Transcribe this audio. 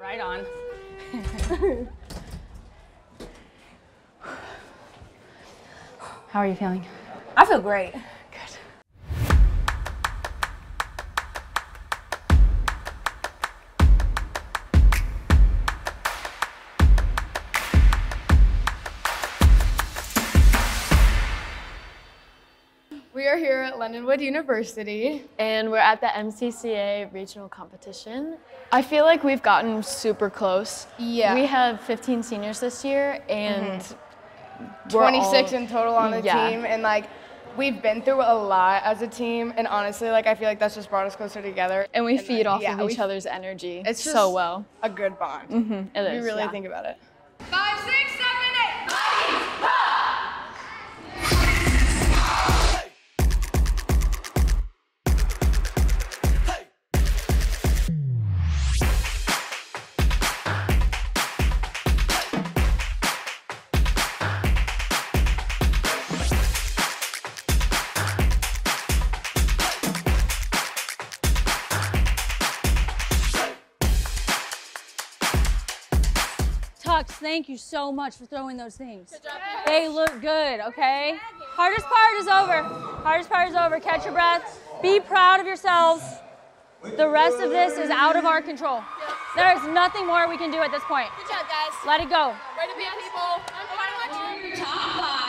Right on. How are you feeling? I feel great. We are here at Lindenwood University. and we're at the MCCA regional competition. I feel like we've gotten super close. Yeah. We have 15 seniors this year, and mm-hmm. we're 26 all- in total on the Yeah. team, and like we've been through a lot as a team. And honestly, like I feel like that's just brought us closer together. and we And, feed like, off yeah, of each other's energy It's so well. a good bond. Mm-hmm. It If you is, really yeah. think about it. Five, six, seven, eight. Tux, thank you so much for throwing those things. They look good, okay? Hardest part is over. Hardest part is over. Catch your breath. Be proud of yourselves. The rest of this is out of our control. There is nothing more we can do at this point. Good job, guys. Let it go. Way to be people. Top